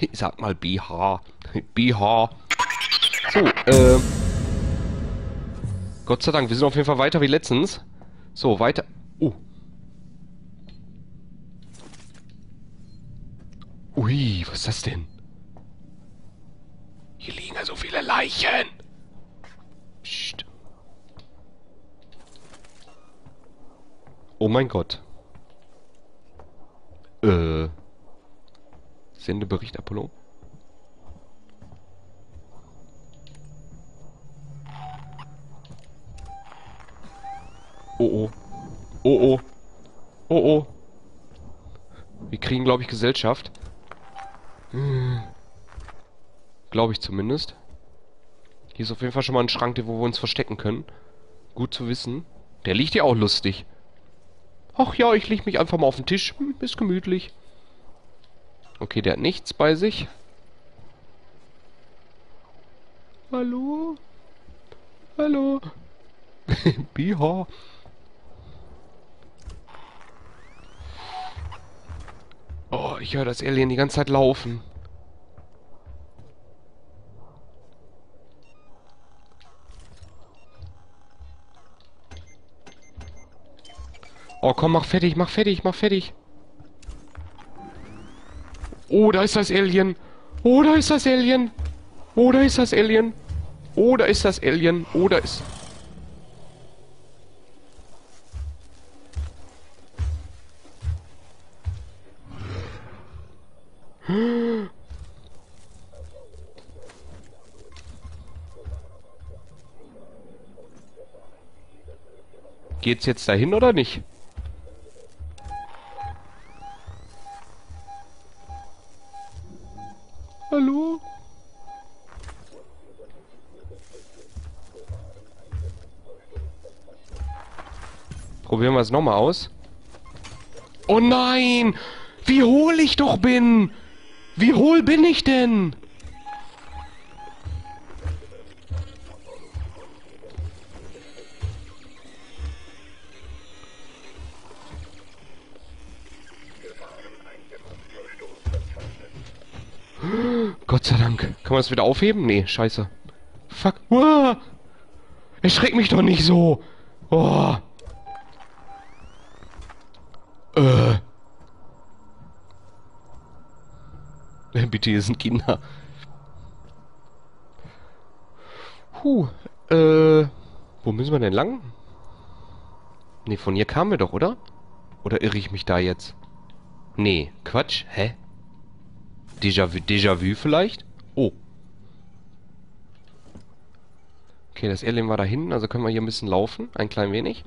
Ich sag mal BH. BH. So, äh. Gott sei Dank, wir sind auf jeden Fall weiter wie letztens. So, weiter. Oh. Ui, was ist das denn? Hier liegen ja so viele Leichen. Psst. Oh mein Gott. Äh. Sendebericht Apollo. Oh oh. Oh oh. Oh oh. Wir kriegen, glaube ich, Gesellschaft. Hm. Glaube ich zumindest. Hier ist auf jeden Fall schon mal ein Schrank, wo wir uns verstecken können. Gut zu wissen. Der liegt ja auch lustig. Ach ja, ich leg mich einfach mal auf den Tisch. Hm, ist gemütlich. Okay, der hat nichts bei sich. Hallo? Hallo? Biha. Oh, ich höre das Alien die ganze Zeit laufen. Oh, komm, mach fertig, mach fertig, mach fertig. Oh, da ist das Alien. Oh, da ist das Alien. Oh, da ist das Alien. Oh, da ist das Alien. Oh, da ist... Geht's jetzt dahin oder nicht? Es nochmal aus. Oh nein! Wie hohl ich doch bin! Wie hohl bin ich denn? Gott sei Dank. Kann man das wieder aufheben? Nee, scheiße. Fuck. Uah! Erschreck mich doch nicht so. Oh. Bitte, hier sind Kinder. Puh. Äh. Wo müssen wir denn lang? Nee, von hier kamen wir doch, oder? Oder irre ich mich da jetzt? Nee, Quatsch. Hä? Déjà-vu Déjà -vu vielleicht? Oh. Okay, das Alien war da hinten, also können wir hier ein bisschen laufen. Ein klein wenig.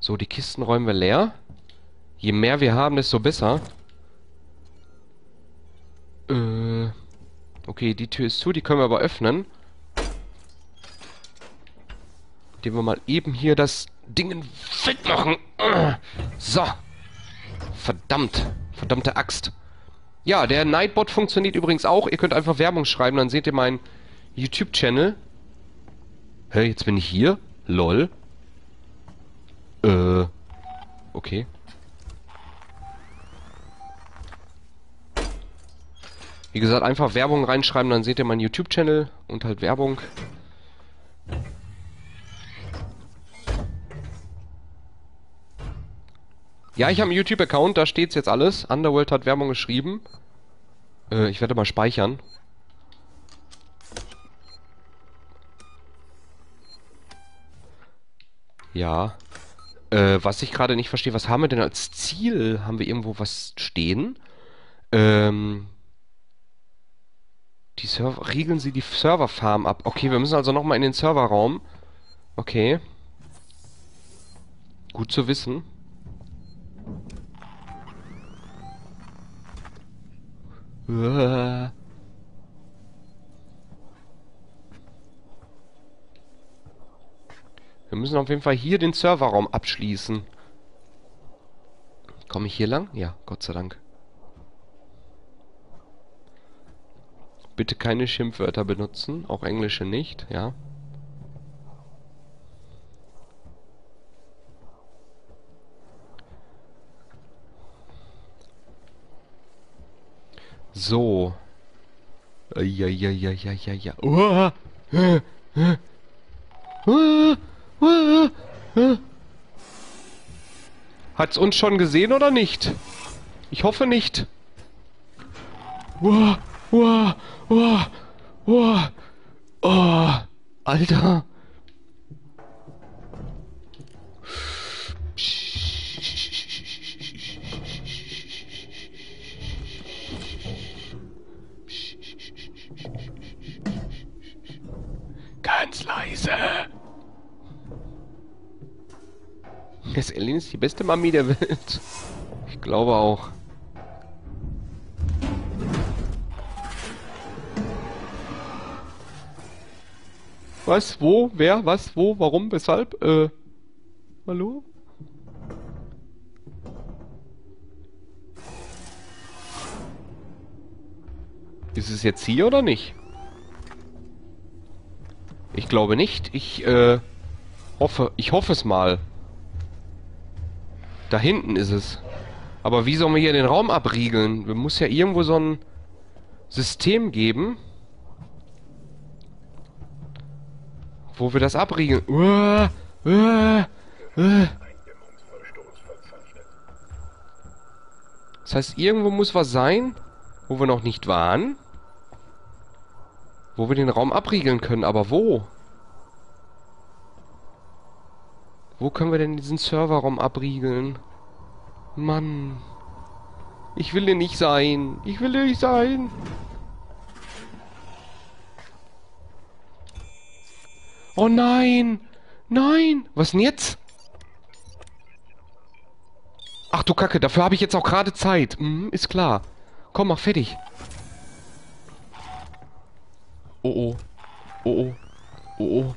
So, die Kisten räumen wir leer. Je mehr wir haben, desto besser. Äh. Okay, die Tür ist zu, die können wir aber öffnen. Indem wir mal eben hier das Ding wegmachen. So. Verdammt. Verdammte Axt. Ja, der Nightbot funktioniert übrigens auch. Ihr könnt einfach Werbung schreiben, dann seht ihr meinen YouTube-Channel. Hä, jetzt bin ich hier? Lol. Äh. Okay. Wie gesagt, einfach Werbung reinschreiben, dann seht ihr meinen YouTube-Channel und halt Werbung. Ja, ich habe einen YouTube-Account, da steht's jetzt alles. Underworld hat Werbung geschrieben. Äh, ich werde mal speichern. Ja. Äh, was ich gerade nicht verstehe, was haben wir denn als Ziel? Haben wir irgendwo was stehen? Ähm... Die Server... Riegeln Sie die Serverfarm ab. Okay, wir müssen also nochmal in den Serverraum. Okay. Gut zu wissen. Wir müssen auf jeden Fall hier den Serverraum abschließen. Komme ich hier lang? Ja, Gott sei Dank. Bitte keine Schimpfwörter benutzen, auch englische nicht, ja. So. Ja, ja, ja, ja, ja, ja. Hat's uns schon gesehen oder nicht? Ich hoffe nicht. Uah! Uah! Uah. Uah. Oh. Alter. Ganz leise. Das Alien ist die beste Mami der Welt. Ich glaube auch. Was? Wo? Wer? Was? Wo? Warum? Weshalb? Äh. Hallo? Ist es jetzt hier oder nicht? Ich glaube nicht. Ich, äh, hoffe, ich hoffe es mal. Da hinten ist es. Aber wie sollen wir hier den Raum abriegeln? Wir muss ja irgendwo so ein System geben, wo wir das abriegeln. Uah, uah, uah. Das heißt, irgendwo muss was sein, wo wir noch nicht waren. Wo wir den Raum abriegeln können, aber wo? Wo können wir denn diesen Serverraum abriegeln? Mann. Ich will hier nicht sein. Ich will hier nicht sein. Oh nein. Nein. Was denn jetzt? Ach du Kacke, dafür habe ich jetzt auch gerade Zeit. Mhm, ist klar. Komm, mach fertig. Oh oh. Oh oh. Oh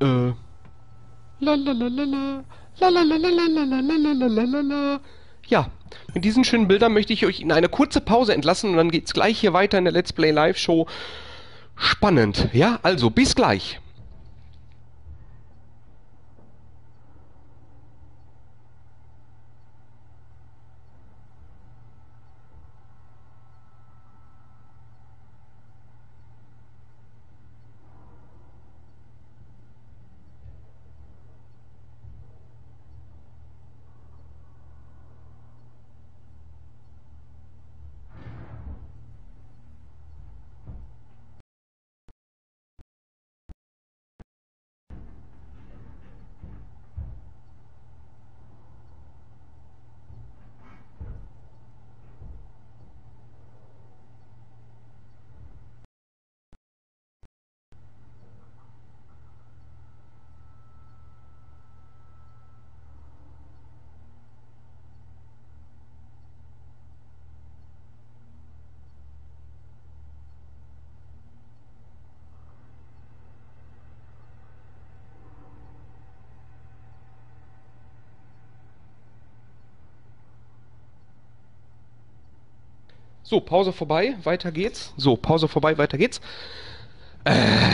oh. Äh. Lalalala. Lalalala. Ja, mit diesen schönen Bildern möchte ich euch in eine kurze Pause entlassen und dann geht's gleich hier weiter in der Let's Play Live Show. Spannend, ja? Also, bis gleich. So, Pause vorbei, weiter geht's. So, Pause vorbei, weiter geht's. Äh.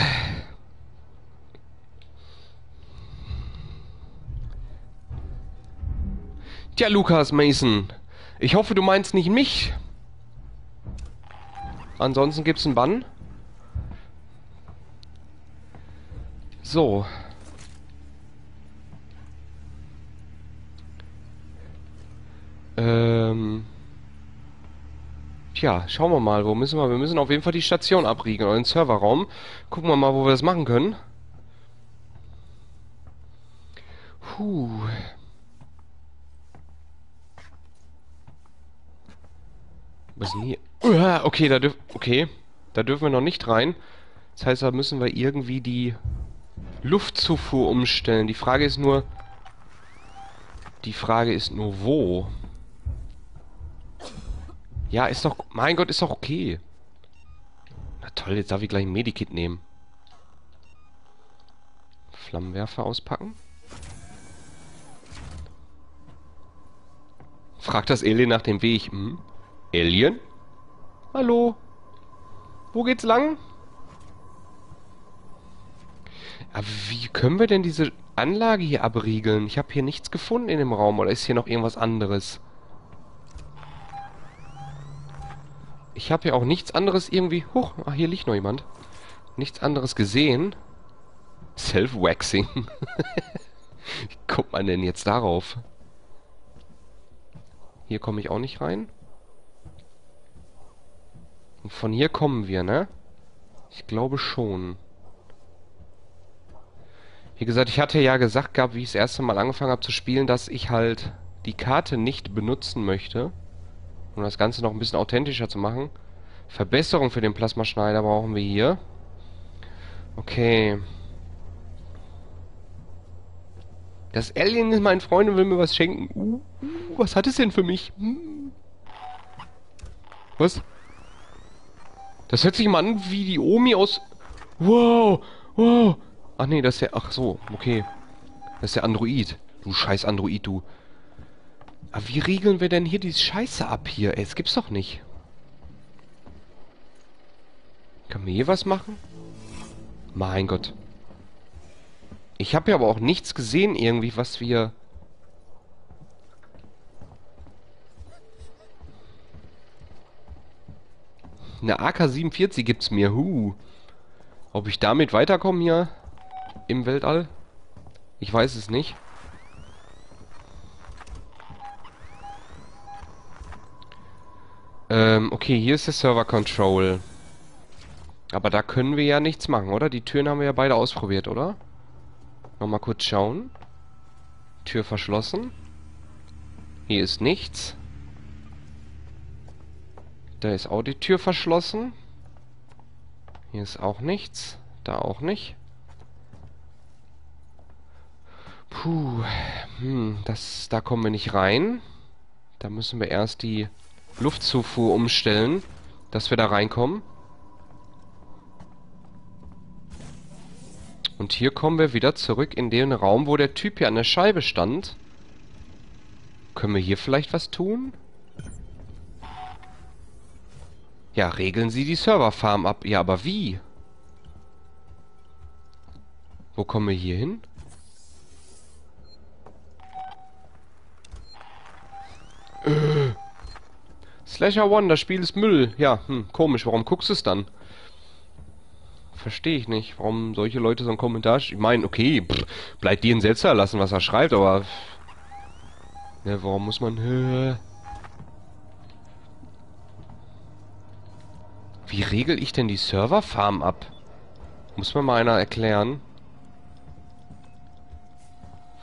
Tja, Lukas Mason. Ich hoffe, du meinst nicht mich. Ansonsten gibt's einen Bann. So. Ähm... Tja, schauen wir mal, wo müssen wir? Wir müssen auf jeden Fall die Station abriegeln, oder den Serverraum. Gucken wir mal, wo wir das machen können. Puh. Was ist denn hier? Okay, da dürfen... Okay. Da dürfen wir noch nicht rein. Das heißt, da müssen wir irgendwie die Luftzufuhr umstellen. Die Frage ist nur... Die Frage ist nur, wo? Ja, ist doch... Mein Gott, ist doch okay. Na toll, jetzt darf ich gleich ein Medikit nehmen. Flammenwerfer auspacken. Fragt das Alien nach dem Weg. Hm? Alien? Hallo? Wo geht's lang? Aber wie können wir denn diese Anlage hier abriegeln? Ich habe hier nichts gefunden in dem Raum. Oder ist hier noch irgendwas anderes? Ich habe ja auch nichts anderes irgendwie... Huch, ah, hier liegt noch jemand. Nichts anderes gesehen. Self-Waxing. Wie kommt man denn jetzt darauf? Hier komme ich auch nicht rein. Und von hier kommen wir, ne? Ich glaube schon. Wie gesagt, ich hatte ja gesagt gehabt, wie ich das erste Mal angefangen habe zu spielen, dass ich halt die Karte nicht benutzen möchte. Um das Ganze noch ein bisschen authentischer zu machen. Verbesserung für den Plasmaschneider brauchen wir hier. Okay. Das Alien ist mein Freund und will mir was schenken. Uh, uh, was hat es denn für mich? Hm. Was? Das hört sich mal an wie die Omi aus... Wow, wow. Ach nee, das ist der... Ach so, okay. Das ist der Android. Du scheiß Android, du. Aber wie regeln wir denn hier die Scheiße ab hier? Ey, das gibt's doch nicht. Kann mir hier was machen? Mein Gott. Ich habe ja aber auch nichts gesehen irgendwie, was wir... Eine AK-47 gibt's mir. Huh. Ob ich damit weiterkomme hier im Weltall? Ich weiß es nicht. Ähm, okay, hier ist der Server Control. Aber da können wir ja nichts machen, oder? Die Türen haben wir ja beide ausprobiert, oder? Nochmal kurz schauen. Tür verschlossen. Hier ist nichts. Da ist auch die Tür verschlossen. Hier ist auch nichts. Da auch nicht. Puh. Hm, das, da kommen wir nicht rein. Da müssen wir erst die Luftzufuhr umstellen, dass wir da reinkommen. Und hier kommen wir wieder zurück in den Raum, wo der Typ hier an der Scheibe stand. Können wir hier vielleicht was tun? Ja, regeln Sie die Serverfarm ab. Ja, aber wie? Wo kommen wir hier hin? Slasher One, das Spiel ist Müll. Ja, hm, komisch. Warum guckst du es dann? Verstehe ich nicht, warum solche Leute so einen Kommentar... Ich meine, okay, pff, bleibt dir ein selbst erlassen, was er schreibt, aber... Ne, warum muss man... Wie regel ich denn die Serverfarm ab? Muss mir mal einer erklären.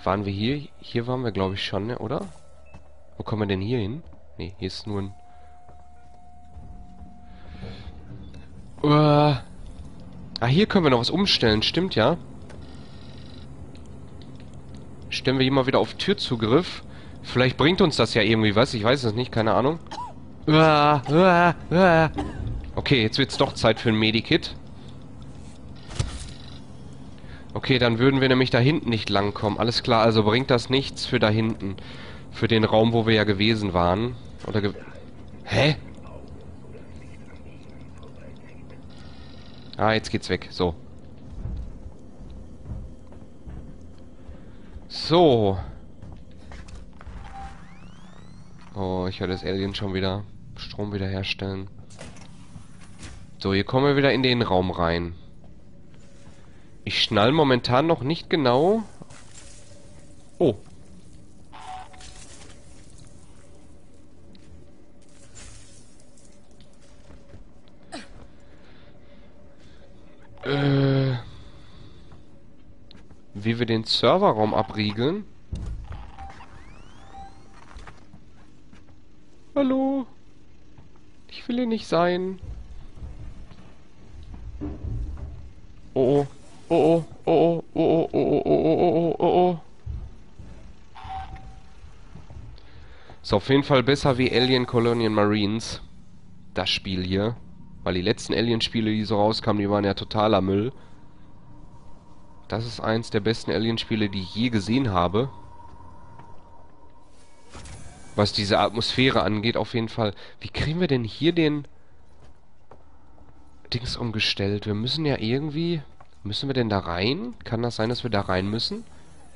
Waren wir hier? Hier waren wir, glaube ich, schon, ne, oder? Wo kommen wir denn hier hin? Ne, hier ist nur ein... Uh, ah, hier können wir noch was umstellen, stimmt ja. Stellen wir hier mal wieder auf Türzugriff. Vielleicht bringt uns das ja irgendwie was, ich weiß es nicht, keine Ahnung. Uh, uh. Okay, jetzt wird's doch Zeit für ein Medikit. Okay, dann würden wir nämlich da hinten nicht langkommen. Alles klar, also bringt das nichts für da hinten. Für den Raum, wo wir ja gewesen waren. Oder ge Hä? Ah, jetzt geht's weg. So. So. Oh, ich höre das Alien schon wieder. Strom wiederherstellen. So, hier kommen wir wieder in den Raum rein. Ich schnall momentan noch nicht genau... Oh. Äh, wie wir den Serverraum abriegeln? Hallo? Ich will hier nicht sein. Oh oh. Oh oh. Oh oh. Oh oh. Oh oh. Oh oh. Oh oh. Ist auf jeden Fall besser wie Alien Colonial Marines. Das Spiel hier. Weil die letzten Alien-Spiele, die so rauskamen, die waren ja totaler Müll. Das ist eins der besten Alien-Spiele, die ich je gesehen habe. Was diese Atmosphäre angeht, auf jeden Fall. Wie kriegen wir denn hier den... Dings umgestellt? Wir müssen ja irgendwie... Müssen wir denn da rein? Kann das sein, dass wir da rein müssen?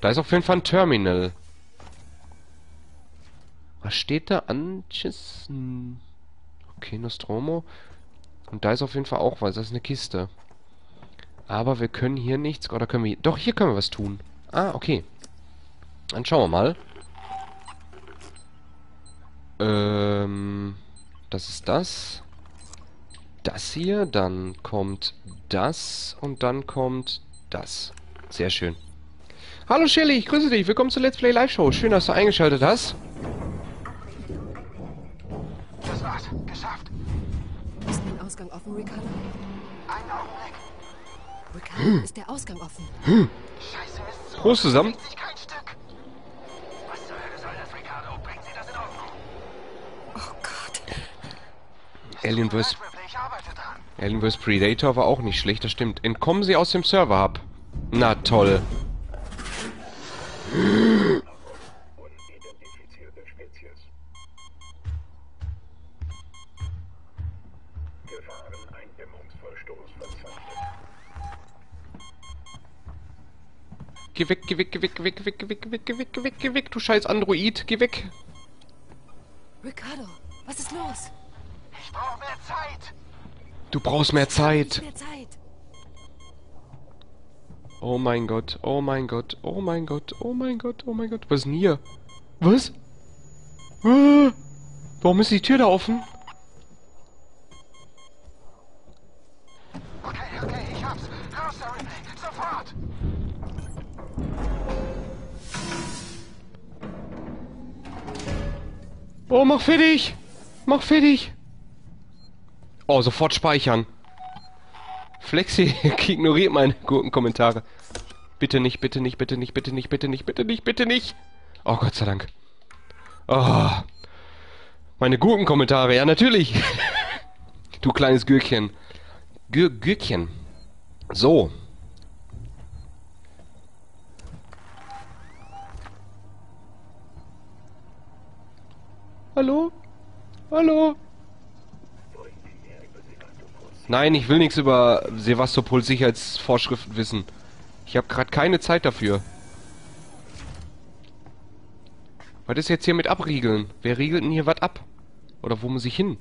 Da ist auf jeden Fall ein Terminal. Was steht da? Anches... Okay, Nostromo. Und da ist auf jeden Fall auch was. Das ist eine Kiste. Aber wir können hier nichts... Oder können wir... Doch, hier können wir was tun. Ah, okay. Dann schauen wir mal. Ähm... Das ist das. Das hier. Dann kommt das. Und dann kommt das. Sehr schön. Hallo Shelly, ich grüße dich. Willkommen zur Let's Play Live Show. Schön, dass du eingeschaltet hast. Ausgang offen, Ricardo? Ein Augenblick. Ricardo, hm. ist der Ausgang offen? Hm. Scheiße, Mist. So Prost zusammen. Alien vs. Alien vs. Predator war auch nicht schlecht, das stimmt. Entkommen Sie aus dem Server-Hub. Na toll. Hm. Gefahreneindämmungsverstoß verzeichnet. Geh weg, geh weg, geh weg, geh weg, geh weg, geh weg, geh weg, geh weg, geh weg, geh weg, du scheiß Android, geh weg. Ricardo, was ist los? Ich brauche mehr Zeit. Du brauchst mehr Zeit. mehr Zeit. Oh mein Gott, oh mein Gott, oh mein Gott, oh mein Gott, oh mein Gott. Was ist denn hier? Was? Äh, warum ist die Tür da offen? Fertig! Mach fertig! Oh, sofort speichern. Flexi ignoriert meine guten Kommentare. Bitte nicht, bitte nicht, bitte nicht, bitte nicht, bitte nicht, bitte nicht, bitte nicht. Oh, Gott sei Dank. Oh. Meine guten Kommentare, ja natürlich. du kleines Gürkchen. Gür Gürkchen. So. Hallo? Hallo? Nein, ich will nichts über Sevastopol Sicherheitsvorschriften wissen. Ich habe gerade keine Zeit dafür. Was ist jetzt hier mit abriegeln? Wer riegelt denn hier was ab? Oder wo muss ich hin?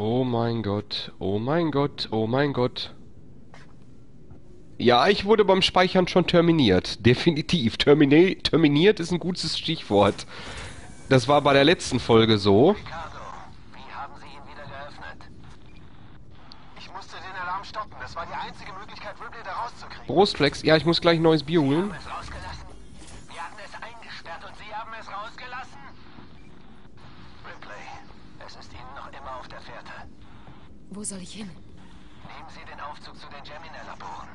Oh mein Gott, oh mein Gott, oh mein Gott. Ja, ich wurde beim Speichern schon terminiert. Definitiv. Termine terminiert ist ein gutes Stichwort. Das war bei der letzten Folge so. Ricardo, wie haben Sie ihn wieder geöffnet? Ich musste den Alarm stoppen. Das war die einzige Möglichkeit, Ripley da rauszukriegen. Brustflex, ja, ich muss gleich ein neues Bier holen. haben es rausgelassen. Wir hatten es eingesperrt und Sie haben es rausgelassen? Ripley, es ist Ihnen noch immer auf der Fährte. Wo soll ich hin? Nehmen Sie den Aufzug zu den Gemini-Laboren.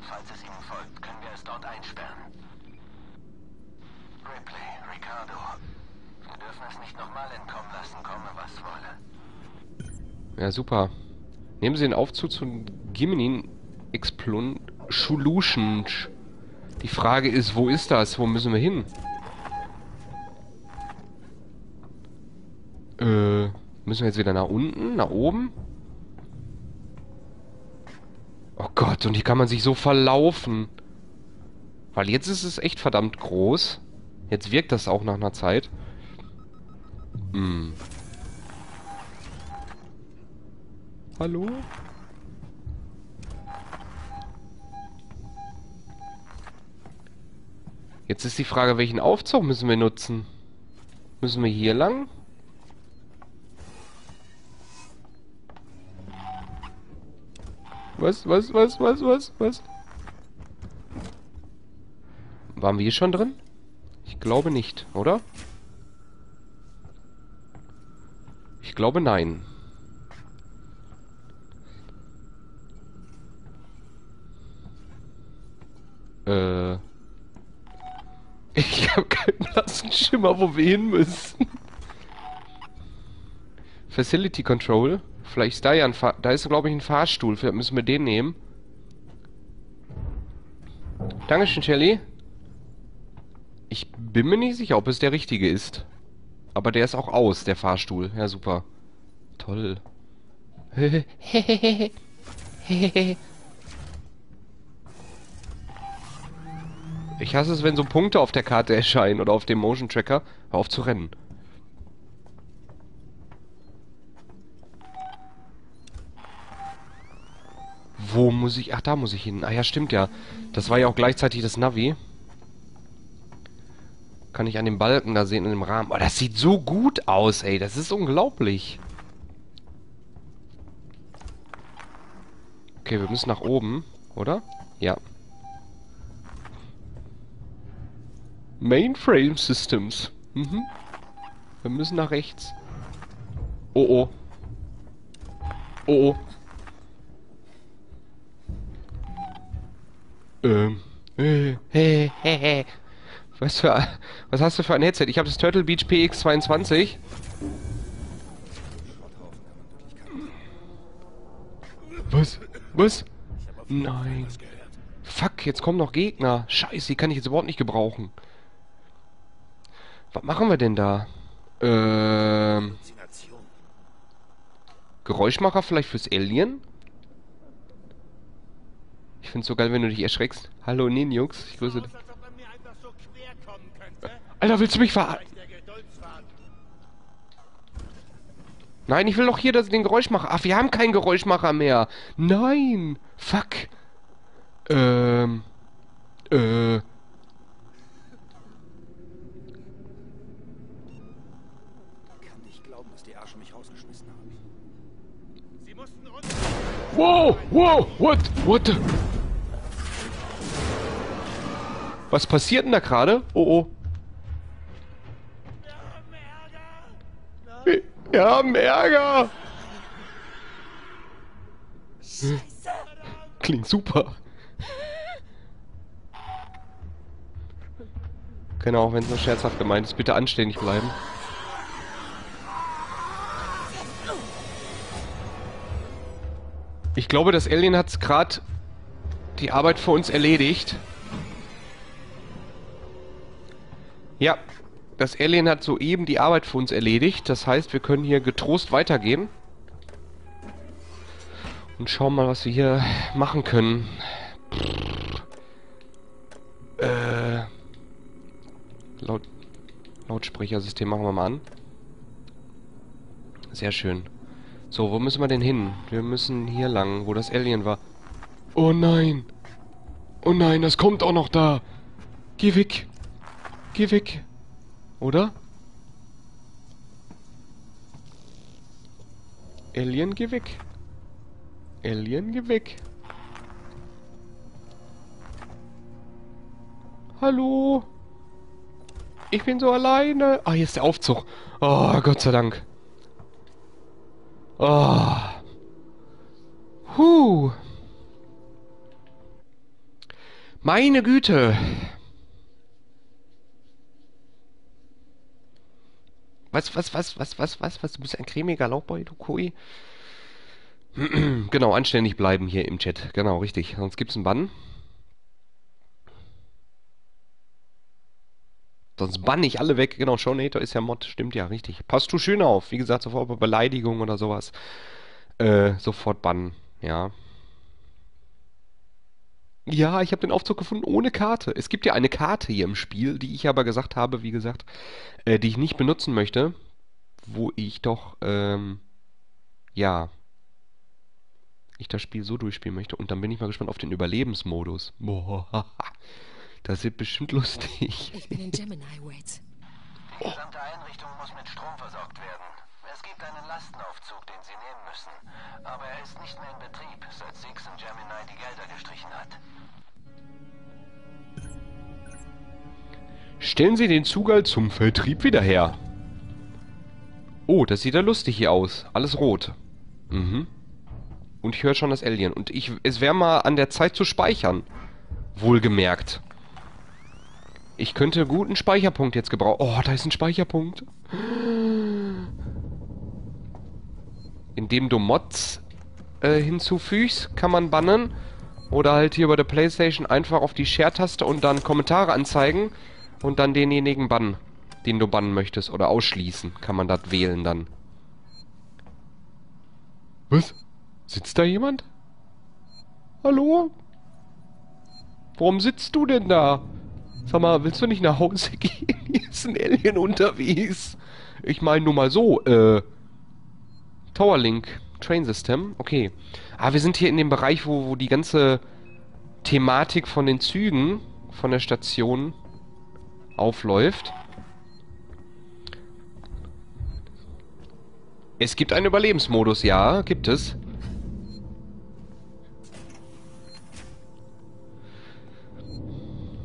Falls es Ihnen folgt, können wir es dort einsperren. Ripley, Ricardo, wir dürfen es nicht nochmal entkommen lassen, komme was wolle. Ja, super. Nehmen Sie den Aufzug zu Giminin Explon Solutions. Die Frage ist, wo ist das? Wo müssen wir hin? Äh, müssen wir jetzt wieder nach unten? Nach oben? Oh Gott, und hier kann man sich so verlaufen. Weil jetzt ist es echt verdammt groß. Jetzt wirkt das auch nach einer Zeit. Hm. Hallo? Jetzt ist die Frage, welchen Aufzug müssen wir nutzen? Müssen wir hier lang? Was, was, was, was, was, was? Waren wir hier schon drin? Ich glaube nicht, oder? Ich glaube nein. Äh. Ich habe keinen blassen Schimmer, wo wir hin müssen. Facility Control. Vielleicht ist da ja ein Fahr Da ist, glaube ich, ein Fahrstuhl. Vielleicht müssen wir den nehmen. Dankeschön, Shelly. Ich bin mir nicht sicher, ob es der richtige ist. Aber der ist auch aus, der Fahrstuhl. Ja, super. Toll. Ich hasse es, wenn so Punkte auf der Karte erscheinen oder auf dem Motion Tracker. Hör auf zu rennen. Wo muss ich... Ach, da muss ich hin. Ah ja, stimmt ja. Das war ja auch gleichzeitig das Navi. Kann ich an dem Balken da sehen, in dem Rahmen. Oh, das sieht so gut aus, ey. Das ist unglaublich. Okay, wir müssen nach oben, oder? Ja. Mainframe Systems. Mhm. Wir müssen nach rechts. Oh oh. Oh oh. Ähm. Äh, hey, hey, hey. Was für was hast du für ein Headset? Ich habe das Turtle Beach PX22. Was? Was? Nein. Fuck, jetzt kommen noch Gegner. Scheiße, die kann ich jetzt überhaupt nicht gebrauchen. Was machen wir denn da? Ähm... Geräuschmacher vielleicht fürs Alien? Ich find's so geil, wenn du dich erschreckst. Hallo Ninjux, ich grüße dich. Alter, willst du mich ver... Nein, ich will doch hier das, den Geräuschmacher. Ach, wir haben keinen Geräuschmacher mehr. Nein. Fuck. Ähm. Äh. Kann nicht glauben, dass die Was passiert denn da gerade? Oh, oh. Wir haben Ärger. Klingt super. Genau, auch wenn es nur scherzhaft gemeint ist, bitte anständig bleiben. Ich glaube, das Alien hat gerade die Arbeit für uns erledigt. Ja, das Alien hat soeben die Arbeit für uns erledigt. Das heißt, wir können hier getrost weitergehen. Und schauen mal, was wir hier machen können. Äh, Laut Lautsprechersystem machen wir mal an. Sehr schön. So, wo müssen wir denn hin? Wir müssen hier lang, wo das Alien war. Oh nein! Oh nein, das kommt auch noch da! Geh weg! Geh weg! Oder? Alien, geh weg. Alien, geh weg. Hallo? Ich bin so alleine. Ah, hier ist der Aufzug. Oh, Gott sei Dank. Oh. Huh. Meine Güte. Was, was, was, was, was, was, was? Du bist ein cremiger Lauchboy, du Koi. genau, anständig bleiben hier im Chat. Genau, richtig. Sonst gibt's einen Bann. Sonst bann ich alle weg. Genau, Shownator ist ja Mod. Stimmt ja, richtig. Passt du schön auf. Wie gesagt, sofort bei Beleidigung oder sowas. Äh, sofort bannen. Ja. Ja, ich habe den Aufzug gefunden ohne Karte. Es gibt ja eine Karte hier im Spiel, die ich aber gesagt habe, wie gesagt, äh, die ich nicht benutzen möchte, wo ich doch, ähm, ja, ich das Spiel so durchspielen möchte. Und dann bin ich mal gespannt auf den Überlebensmodus. Boah, das wird bestimmt lustig. Ich bin in Gemini, Wait. Die gesamte Einrichtung muss mit Strom versorgt werden. Es gibt einen Lastenaufzug, den Sie nehmen müssen. Aber er ist nicht mehr in Betrieb, seit Six in Gemini die Gelder gestrichen hat. Stellen Sie den Zugang zum Vertrieb wieder her. Oh, das sieht ja lustig hier aus. Alles rot. Mhm. Und ich höre schon das Alien. Und ich, es wäre mal an der Zeit zu speichern. Wohlgemerkt. Ich könnte guten Speicherpunkt jetzt gebrauchen. Oh, da ist ein Speicherpunkt. Indem du Mods äh, hinzufügst, kann man bannen. Oder halt hier bei der Playstation einfach auf die Share-Taste und dann Kommentare anzeigen. Und dann denjenigen bannen, den du bannen möchtest. Oder ausschließen, kann man das wählen dann. Was? Sitzt da jemand? Hallo? Warum sitzt du denn da? Sag mal, willst du nicht nach Hause gehen? Hier ist ein Alien unterwegs. Ich meine nur mal so, äh... Towerlink, Train System, okay. Ah, wir sind hier in dem Bereich, wo, wo die ganze Thematik von den Zügen von der Station aufläuft. Es gibt einen Überlebensmodus, ja, gibt es.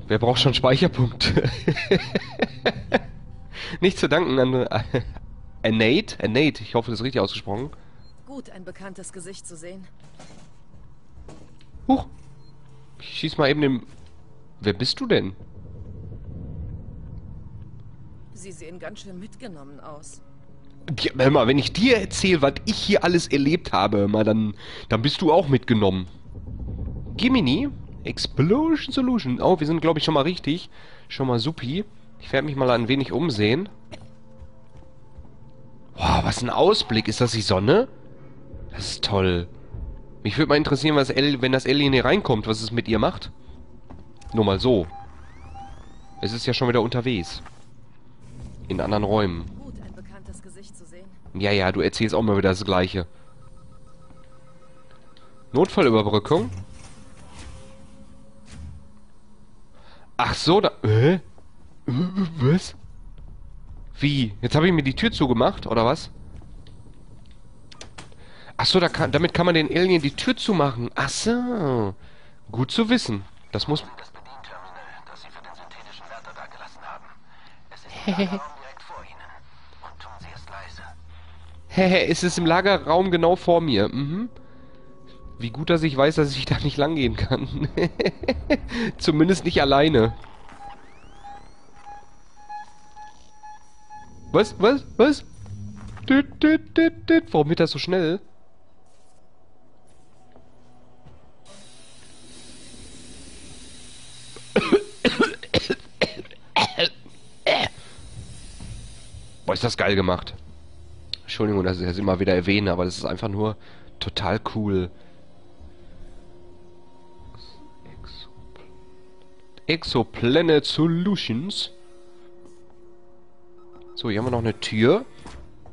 Wer braucht schon Speicherpunkte? Nicht zu danken an Anate. Anate, ich hoffe, das ist richtig ausgesprochen. Gut, ein bekanntes Gesicht zu sehen. Huch. Ich schieß mal eben den... Wer bist du denn? Sie sehen ganz schön mitgenommen aus. Ja, hör mal, wenn ich dir erzähle, was ich hier alles erlebt habe, mal dann, dann bist du auch mitgenommen. Gimini? Explosion Solution. Oh, wir sind, glaube ich, schon mal richtig. Schon mal supi. Ich werde mich mal ein wenig umsehen. Wow, was ein Ausblick. Ist das die Sonne? Das ist toll. Mich würde mal interessieren, was El wenn das Alien hier reinkommt, was es mit ihr macht. Nur mal so. Es ist ja schon wieder unterwegs. In anderen Räumen. Gut, ein bekanntes Gesicht zu sehen. Ja, ja, du erzählst auch mal wieder das Gleiche. Notfallüberbrückung. Ach so, da... Hä? Was? Wie? Jetzt habe ich mir die Tür zugemacht, oder was? Ach so, da kann, damit kann man den Alien die Tür zumachen. Ach so. Gut zu wissen. Das muss... Das Bedienterminal, das Sie für den synthetischen Wärter da gelassen haben. Es ist im Lagerraum direkt vor Ihnen. Und tun Sie es leise. Hehe, es ist im Lagerraum genau vor mir. Mhm. Wie gut, dass ich weiß, dass ich da nicht langgehen kann. Zumindest nicht alleine. Was? Was? Was? Düt, düt, düt, düt. Warum wird das so schnell? Boah, ist das geil gemacht. Entschuldigung, dass ich das immer wieder erwähne, aber das ist einfach nur total cool. Exoplanet Solutions. So, hier haben wir noch eine Tür.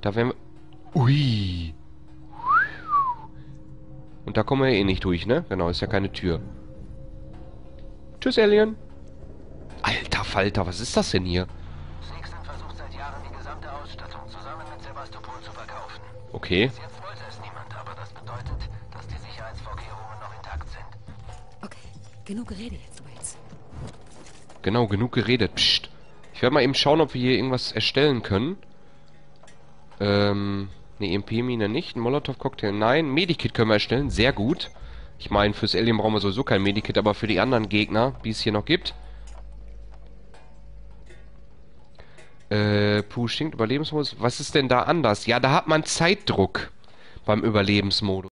Da werden wir... Ui. Und da kommen wir ja eh nicht durch, ne? Genau, ist ja keine Tür. Tschüss, Alien. Alter Falter, was ist das denn hier? Sixon versucht seit Jahren die gesamte Ausstattung zusammen mit Sebastopol zu verkaufen. Okay. Bis jetzt wollte es niemand, aber das bedeutet, dass die Sicherheitsvorkehrungen noch intakt sind. Okay, genug Gerede jetzt. Genau, genug geredet. Psst. Ich werde mal eben schauen, ob wir hier irgendwas erstellen können. Ähm, eine EMP-Mine nicht. Ein Molotov-Cocktail, nein. Medikit können wir erstellen, sehr gut. Ich meine, fürs Alien brauchen wir sowieso kein Medikit, aber für die anderen Gegner, die es hier noch gibt. Äh, Puh, stinkt Überlebensmodus. Was ist denn da anders? Ja, da hat man Zeitdruck beim Überlebensmodus.